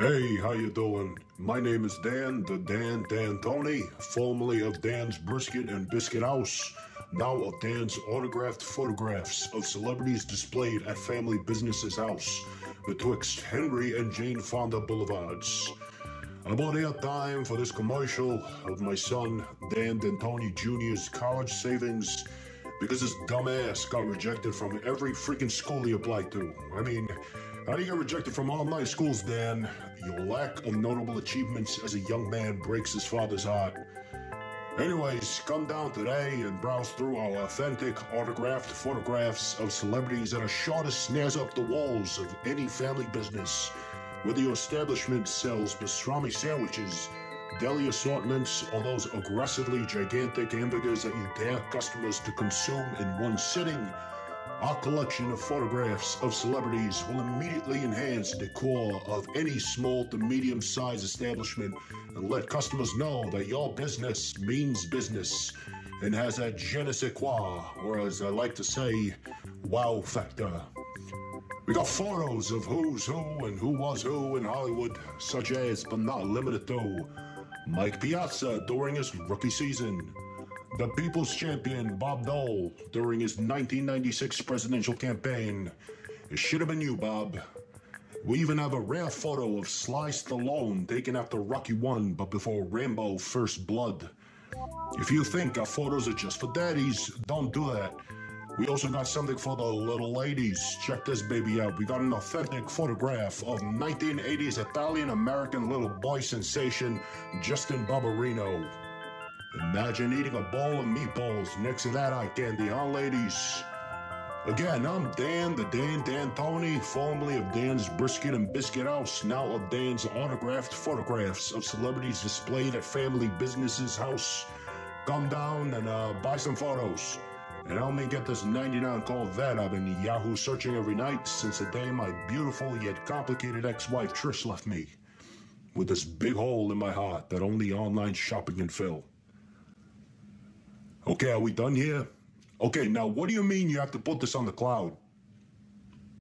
Hey, how you doing? My name is Dan, the Dan D'Antoni, formerly of Dan's Brisket and Biscuit House, now of Dan's autographed photographs of celebrities displayed at Family Business's house betwixt Henry and Jane Fonda Boulevards. On air time for this commercial of my son Dan D'Antoni Jr.'s college savings because his dumbass got rejected from every freaking school he applied to. I mean, how do you get rejected from online schools, Dan? Your lack of notable achievements as a young man breaks his father's heart. Anyways, come down today and browse through our authentic autographed photographs of celebrities that are sure to snares up the walls of any family business. Whether your establishment sells pastrami sandwiches, deli assortments, or those aggressively gigantic hamburgers that you dare customers to consume in one sitting, our collection of photographs of celebrities will immediately enhance the decor of any small to medium sized establishment and let customers know that your business means business and has a je ne sais quoi, or as I like to say, wow factor. We got photos of who's who and who was who in Hollywood, such as, but not limited to, Mike Piazza during his rookie season, the People's Champion Bob Dole during his 1996 presidential campaign. It should have been you, Bob. We even have a rare photo of Sly Stallone taken after Rocky 1 but before Rambo First Blood. If you think our photos are just for daddies, don't do that. We also got something for the little ladies. Check this baby out. We got an authentic photograph of 1980s Italian American little boy sensation Justin Barberino. Imagine eating a bowl of meatballs next to that eye candy, huh, ladies? Again, I'm Dan, the Dan D'Antoni, formerly of Dan's Brisket and Biscuit House, now of Dan's autographed photographs of celebrities displayed at family businesses' house. Come down and uh, buy some photos. And help me get this 99 Corvette I've been Yahoo searching every night since the day my beautiful yet complicated ex-wife Trish left me. With this big hole in my heart that only online shopping can fill. Okay, are we done here? Okay, now what do you mean you have to put this on the cloud?